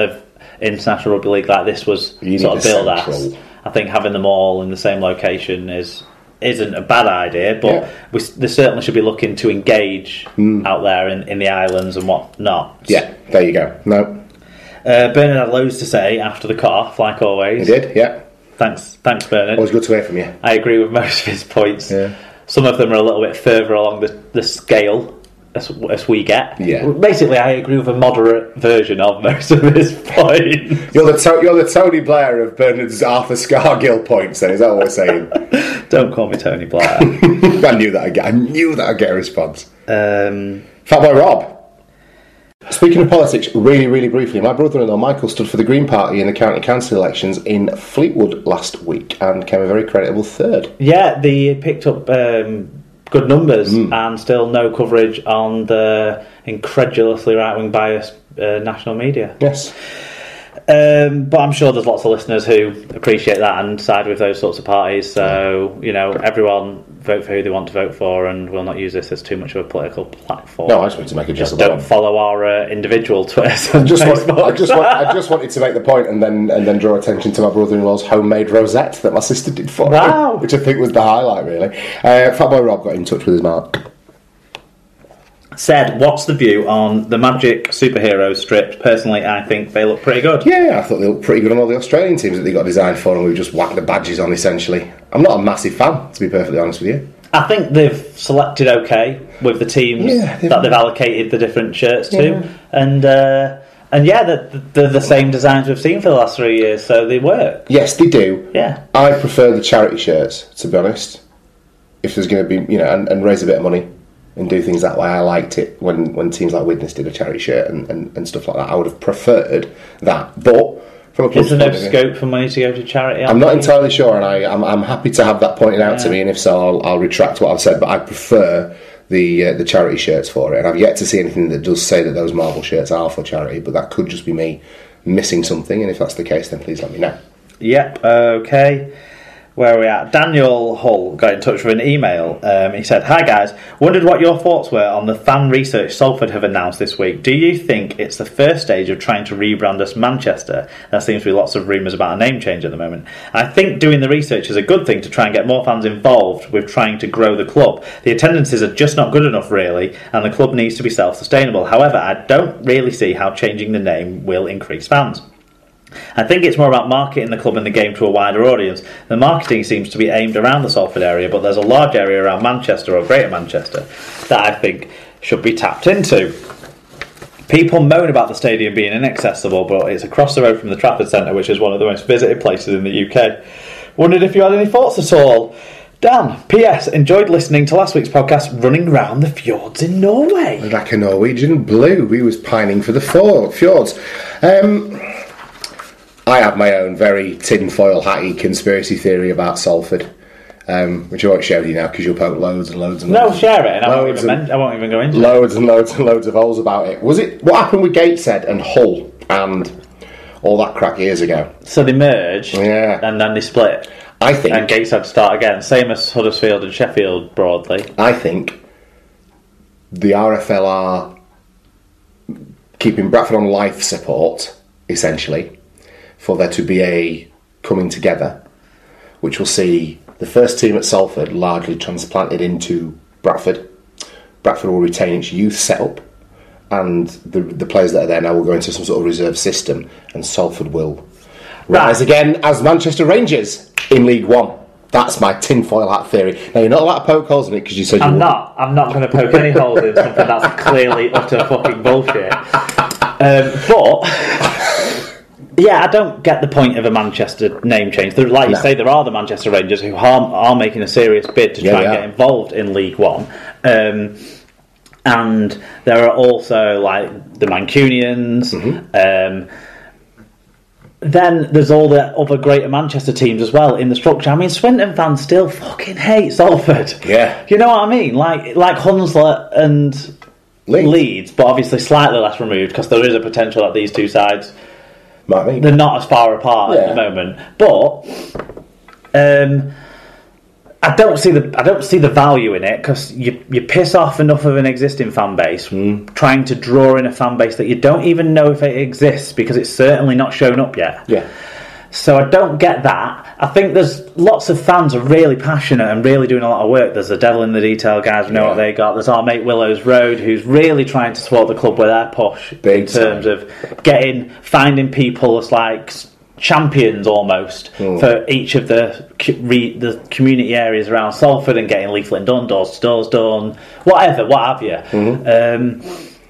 of international rugby league like this was You sort of built at. central. I think having them all in the same location is isn't a bad idea, but Yeah. we, they certainly should be looking to engage out there in, in the islands and whatnot. Yeah, there you go. No, Uh, Bernard had loads to say after the cut off, like always. he did. Yeah, Thanks, thanks, Bernard. always good to hear from you. I agree with most of his points. Yeah. Some of them are a little bit further along the, the scale as, as we get. Yeah. Basically, I agree with a moderate version of most of his points. You're the to- you're the Tony Blair of Bernard's Arthur Scargill points. Then is that what we're saying? Don't call me Tony Blair. I knew that. I'd get, I knew that I'd get a response. um, Fatboy Rob. Speaking of politics, really, really briefly, my brother-in-law Michael stood for the Green Party in the county council elections in Fleetwood last week and came a very creditable third. yeah, they picked up um, good numbers Hmm. and still no coverage on the incredulously right wing biased uh, national media. Yes. Um, but I'm sure there's lots of listeners who appreciate that and side with those sorts of parties. So, you know, everyone vote for who they want to vote for and we'll not use this as too much of a political platform. No, I just wanted to make a just don't follow our uh, individual Twitters and Just want, I just want, I just wanted to make the point and then and then draw attention to my brother-in-law's homemade rosette that my sister did for Wow. him, which I think was the highlight really. Uh, Fatboy Rob got in touch with his mark. Said, what's the view on the Magic superhero strips? Personally, I think they look pretty good. Yeah, I thought they looked pretty good on all the Australian teams that they got designed for, and we've just whacked the badges on essentially. I'm not a massive fan, to be perfectly honest with you. I think they've selected okay with the teams Yeah, they've- that they've allocated the different shirts to, Yeah. and uh, and yeah, they're, they're the same designs we've seen for the last three years, so they work. Yes, they do. Yeah, I prefer the charity shirts, to be honest. If there's going to be, you know, and, and raise a bit of money and do things that way, I liked it when, when teams like Widnes did a charity shirt and, and, and stuff like that. I would have preferred that. But from a is there no scope for money to go to charity? I'm not entirely sure, and I, I'm, I'm happy to have that pointed out to me. And if so, I'll, I'll retract what I've said. But I prefer the uh, the charity shirts for it, and I've yet to see anything that does say that those Marvel shirts are for charity. But that could just be me missing something, and if that's the case, then please let me know. Yep. Okay. Where are we at? Daniel Hull got in touch with an email. Um, he said, "Hi guys, wondered what your thoughts were on the fan research Salford have announced this week. Do you think it's the first stage of trying to rebrand us Manchester? There seems to be lots of rumours about a name change at the moment. I think doing the research is a good thing to try and get more fans involved with trying to grow the club. The attendances are just not good enough, really, and the club needs to be self-sustainable. However, I don't really see how changing the name will increase fans." I think it's more about marketing the club and the game to a wider audience. The marketing seems to be aimed around the Salford area, but there's a large area around Manchester or Greater Manchester that I think should be tapped into. People moan about the stadium being inaccessible, but it's across the road from the Trafford Centre, which is one of the most visited places in the UK. Wondered if you had any thoughts at all. Dan, P.S. Enjoyed listening to last week's podcast, running round the fjords in Norway. Like a Norwegian blue, we was pining for the fjords. Um, I have my own very tinfoil hatty conspiracy theory about Salford, um, which I won't share with you now because you'll poke loads and loads and No, loads. share it, and I won't, even and- I won't even go into it. loads and loads and loads of holes about it. Was it what happened with Gateshead and Hull and all that crack years ago? So they merged, Yeah. and then they split. I think And Gateshead to start again, same as Huddersfield and Sheffield broadly. I think the RFL are keeping Bradford on life support essentially for there to be a coming together, which will see the first team at Salford largely transplanted into Bradford. Bradford will retain its youth setup, and the the players that are there now will go into some sort of reserve system, and Salford will rise Right. again as Manchester Rangers in League One. That's my tinfoil hat theory. Now you're not allowed to poke holes in it because you said I'm wouldn't. not. I'm not going to poke any holes in something that's clearly utter fucking bullshit. Um, but yeah, I don't get the point of a Manchester name change. There, like you say, there are the Manchester Rangers who are, are making a serious bid to Yeah, try and get involved in League One. Um, and there are also like the Mancunians. Mm-hmm. Um, then there's all the other Greater Manchester teams as well in the structure. I mean, Swinton fans still fucking hate Salford. Yeah. you know what I mean? Like like Hunslet and Leeds. Leeds, but obviously slightly less removed because there is a potential that these two sides They're not as far apart at Yeah. the moment. But um, I don't see the I don't see the value in it because you you piss off enough of an existing fan base trying to draw in a fan base that you don't even know if it exists because it's certainly not shown up yet. Yeah. So I don't get that. I think there's lots of fans are really passionate and really doing a lot of work. There's the devil in the detail guys. We know Yeah. what they got. There's our mate Willows Road who's really trying to support the club with their push Big in terms of getting finding people as like champions almost Hmm. for each of the re, the community areas around Salford and getting leaflet done, doors to doors done, whatever, what have you. Mm-hmm. Um,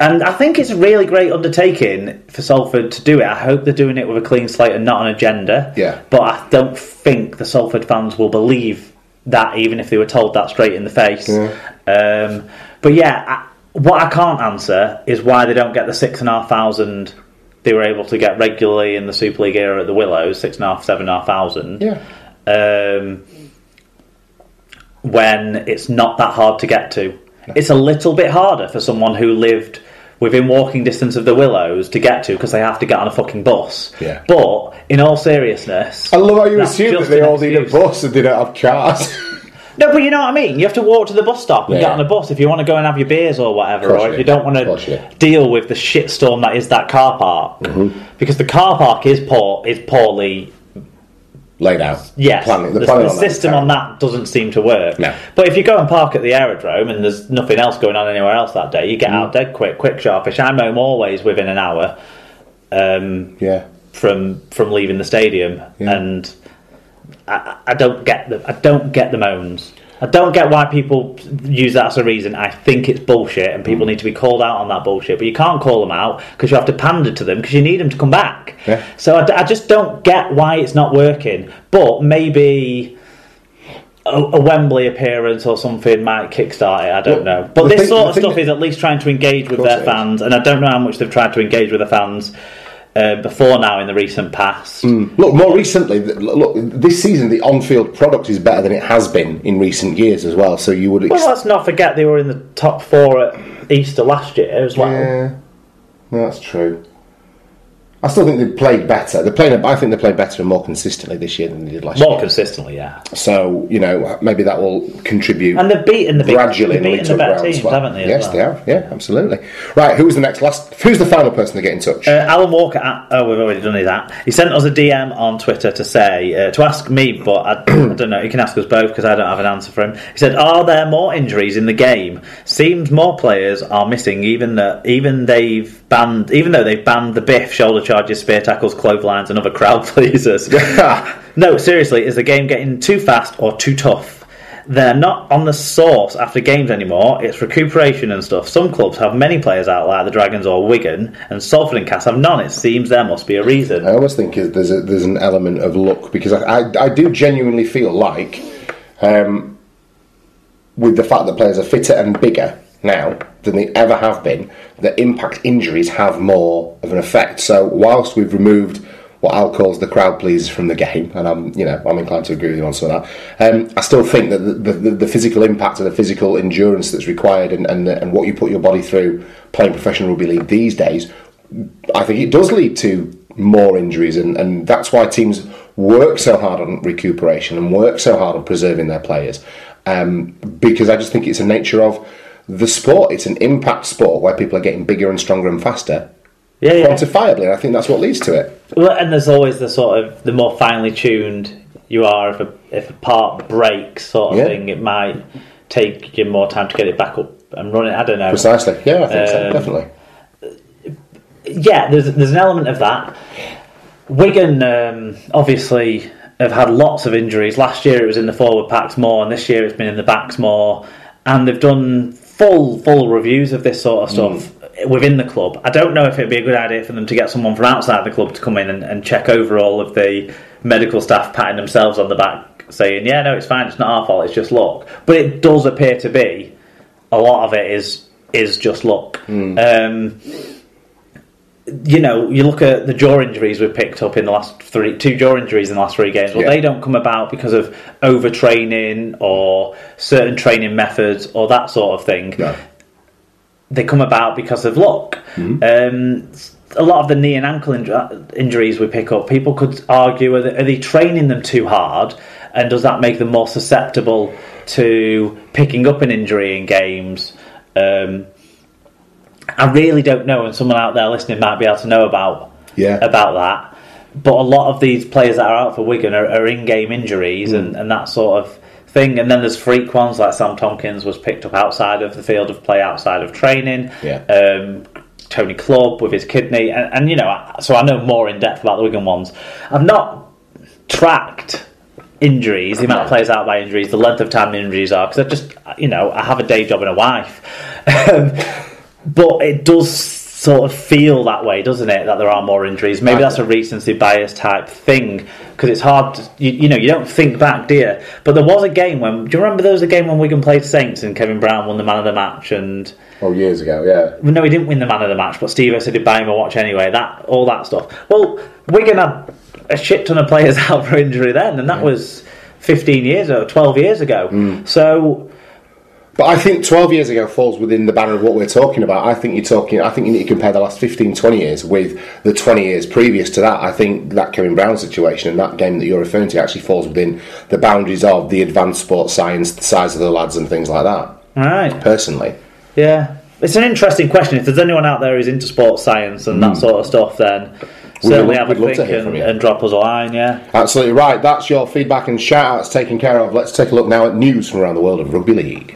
and I think it's a really great undertaking for Salford to do it. I hope they're doing it with a clean slate and not an agenda. Yeah. But I don't think the Salford fans will believe that, even if they were told that straight in the face. Um, but yeah, I, what I can't answer is why they don't get the six and a half thousand they were able to get regularly in the Super League era at the Willows, six and a half, seven and a half thousand. Yeah. Um, when it's not that hard to get to. It's a little bit harder for someone who lived within walking distance of the Willows to get to because they have to get on a fucking bus. Yeah. But in all seriousness, I love how you assume that they all need a bus and they don't have cars. No, but you know what I mean. You have to walk to the bus stop and Yeah. get on a bus if you want to go and have your beers or whatever, or if you do. don't want you to deal with the shitstorm that is that car park. Mm-hmm. Because the car park is poor, is poorly Laid out. Yes, Planning. the, The, planning the on system terrible. on that doesn't seem to work. No. But if you go and park at the aerodrome and there's nothing else going on anywhere else that day, you get Mm. out dead quick, quick sharpish. I'm home always within an hour um, Yeah. from from leaving the stadium, Yeah. and I, I don't get the I don't get the moans. I don't get why people use that as a reason. I think it's bullshit, and Mm. people need to be called out on that bullshit. But you can't call them out because you have to pander to them because you need them to come back. Yeah. So I just don't get why it's not working. But maybe a, a Wembley appearance or something might kickstart it. I don't Well, know. But this thing- sort of stuff that- is at least trying to engage with their fans, and I don't know how much they've tried to engage with the fans. Uh, before now, in the recent past, Look, more recently, look, this season the on-field product is better than it has been in recent years as well. So you would. Ex- well, let's not forget they were in the top four at Easter last year as well. yeah, that's true. I still think they played better. They're playing. I think they played better and more consistently this year than they did last More year. consistently, yeah. So you know maybe that will contribute. And they've beaten the big, gradually in the better teams, grounds. haven't they? Yes, well? they have. Yeah, absolutely. Right, who's the next last? Who's the final person to get in touch? Uh, Alan Walker. At, oh, we've already done that. He sent us a DM on Twitter to say uh, to ask me, but I, I don't know. You can ask us both because I don't have an answer for him. He said, "Are there more injuries in the game? Seems more players are missing, even that even they've banned, even though they've banned the biff, shoulder charges, spear tackles, clotheslines, and other crowd pleasers. no, seriously, is the game getting too fast or too tough?" They're not on the source after games anymore. It's recuperation and stuff. Some clubs have many players out, like the Dragons or Wigan, and Salford and Cas have none. It seems there must be a reason. I always think there's a, there's an element of luck because I, I, I do genuinely feel like um, with the fact that players are fitter and bigger now than they ever have been, that impact injuries have more of an effect. So whilst we've removed what Al calls the crowd pleasers from the game, and I'm you know I'm inclined to agree with you on some of that. Um, I still think that the, the, the physical impact and the physical endurance that's required and, and and what you put your body through playing professional rugby league these days I think it does lead to more injuries, and, and that's why teams work so hard on recuperation and work so hard on preserving their players. Um, because I just think it's a nature of the sport. It's an impact sport where people are getting bigger and stronger and faster, Yeah, yeah. quantifiably, and I think that's what leads to it. Well, and there's always the sort of the more finely tuned you are. If a if a part breaks, sort of Yeah. thing, it might take you more time to get it back up and running. I don't know. Precisely. Yeah, I think so, Um, definitely. yeah, there's there's an element of that. Wigan um, obviously have had lots of injuries. Last year it was in the forward packs more, and this year it's been in the backs more. And they've done full full reviews of this sort of stuff within the club. I don't know if it'd be a good idea for them to get someone from outside the club to come in and, and check over all of the medical staff patting themselves on the back, saying, "Yeah, no, it's fine. It's not our fault. It's just luck." But it does appear to be a lot of it is is just luck. Um, you know, you look at the jaw injuries we've picked up in the last three, two jaw injuries in the last three games. Well, Yeah. they don't come about because of overtraining or certain training methods or that sort of thing. No. They come about because of luck. Um, a lot of the knee and ankle inju- injuries we pick up, people could argue: are they, are they training them too hard? and does that make them more susceptible to picking up an injury in games? Um, I really don't know, and someone out there listening might be able to know about Yeah. about that. But a lot of these players that are out for Wigan are, are in-game injuries Hmm. and, and that sort of thing. And then there's freak ones like Sam Tomkins was picked up outside of the field of play, outside of training. Yeah. Um, Tony Clubb with his kidney, and, and you know, so I know more in depth about the Wigan ones. I've not tracked injuries, the amount of players out by injuries, the length of time injuries are, because I just, you know, I have a day job and a wife. But it does sort of feel that way, doesn't it? That there are more injuries. Maybe that's a recency bias type thing because it's hard. To, you, you know, you don't think back, dear. But there was a game when. Do you remember there was a game when Wigan played Saints and Kevin Brown won the man of the match and. Oh, years ago, yeah. No, he didn't win the man of the match, but Steve said he'd buy him a watch anyway. That all that stuff. Well, Wigan had a shit ton of players out for injury then, and that was fifteen years or twelve years ago. Mm. So But I think 12 years ago falls within the banner of what we're talking about. I think you're talking, I think you need to compare the last 15, 20 years with the 20 years previous to that. I think that Kevin Brown situation and that game that you're referring to actually falls within the boundaries of the advanced sports science, the size of the lads and things like that, right, personally. yeah, it's an interesting question. If there's anyone out there who's into sports science and that sort of stuff, then certainly Hmm. have a we'd love to think and, and drop us a line. Yeah. Absolutely right. That's your feedback and shout outs taken care of. Let's take a look now at news from around the world of rugby league.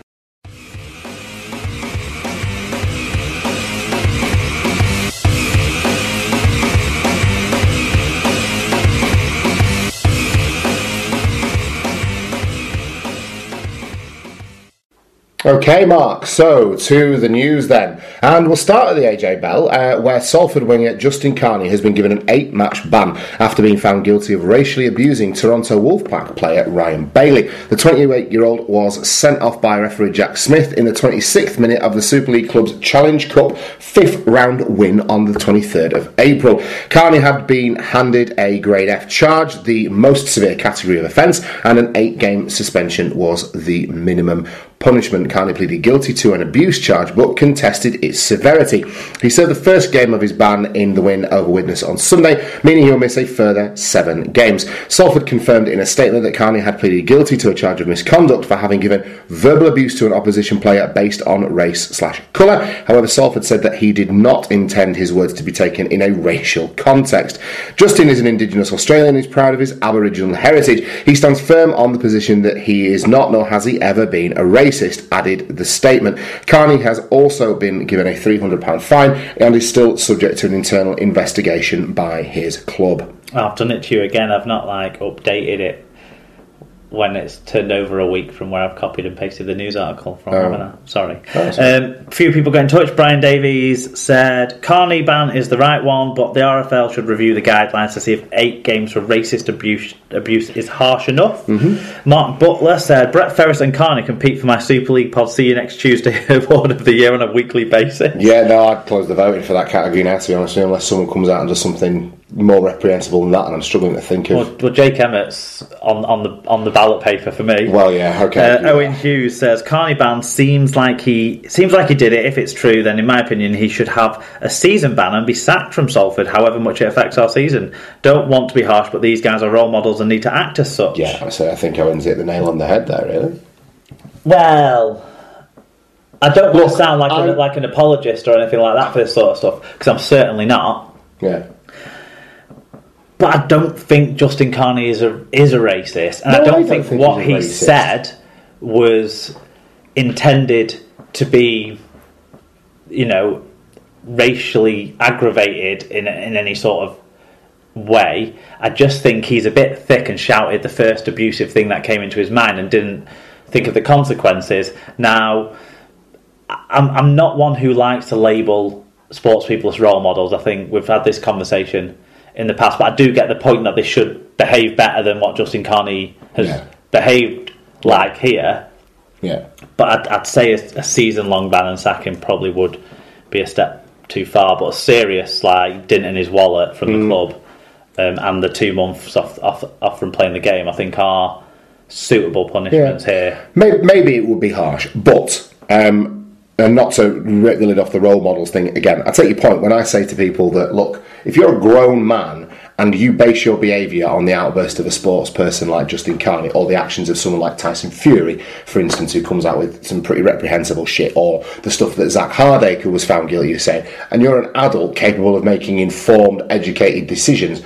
Okay, Mark. So to the news then, and we'll start at the AJ Bell, uh, where Salford winger Justin Carney has been given an eight-match ban after being found guilty of racially abusing Toronto Wolfpack player Ryan Bailey. The 28-year-old was sent off by referee Jack Smith in the 26th minute of the Super League club's Challenge Cup fifth round win on the 23rd of April. Carney had been handed a Grade F charge, the most severe category of offence, and an eight-game suspension was the minimum punishment. Carney pleaded guilty to an abuse charge but contested its severity. He served the first game of his ban in the win over Widnes on Sunday, meaning he will miss a further seven games. Salford confirmed in a statement that Carney had pleaded guilty to a charge of misconduct for having given verbal abuse to an opposition player based on race slash colour. However, Salford said that he did not intend his words to be taken in a racial context. Justin is an Indigenous Australian is proud of his Aboriginal heritage. He stands firm on the position that he is not, nor has he ever been, a racist, added the statement. Carney has also been given a £300 fine and is still subject to an internal investigation by his club. I've done it to you again. I've not like updated it when it's turned over a week from where I've copied and pasted the news article from. Oh. haven't I? Sorry. Oh, um, a few people got in touch. Brian Davies said Carney ban is the right one, but the RFL should review the guidelines to see if eight games for racist abuse abuse is harsh enough. Mm-hmm. Mark Butler said Brett Ferres and Carney compete for my Super League pod. See you next Tuesday award of the year on a weekly basis. Yeah, no, I'd close the voting for that category now, to be honest with you, unless someone comes out and does something more reprehensible than that, and I'm struggling to think of. Well, well, Jake Emmitt's on, on the on the ballot paper for me. Well, yeah, okay. Uh, Owen Hughes says Carney ban seems like he seems like he did it. If it's true, then in my opinion, he should have a season ban and be sacked from Salford. However much it affects our season. Don't want to be harsh, but these guys are role models and need to act as such. Yeah, I say I think Owen's hit the nail on the head there, really. Well, I don't want Look, to sound like I- like an apologist or anything like that for this sort of stuff because I'm certainly not. Yeah. But I don't think Justin Carney is a is a racist, and No, I I don't don't think, think what he racist. said was intended to be, you know, racially aggravated in in any sort of way. I just think he's a bit thick and shouted the first abusive thing that came into his mind and didn't think of the consequences. Now, I'm I'm not one who likes to label sports people as role models. I think we've had this conversation in the past, but I do get the point that they should behave better than what Justin Carney has Yeah. behaved like here. Yeah. But I'd, I'd say a, a season-long ban and sacking probably would be a step too far. But a serious like dint in his wallet from the club um, and the two months off, off off from playing the game, I think are suitable punishments here. Maybe, maybe it would be harsh, but um, and not to rip the lid off the role models thing again. I take your point when I say to people that look, if you're a grown man and you base your behaviour on the outburst of a sports person like Justin Carney or the actions of someone like Tyson Fury, for instance, who comes out with some pretty reprehensible shit, or the stuff that Zak Hardaker was found guilty of saying, and you're an adult capable of making informed, educated decisions,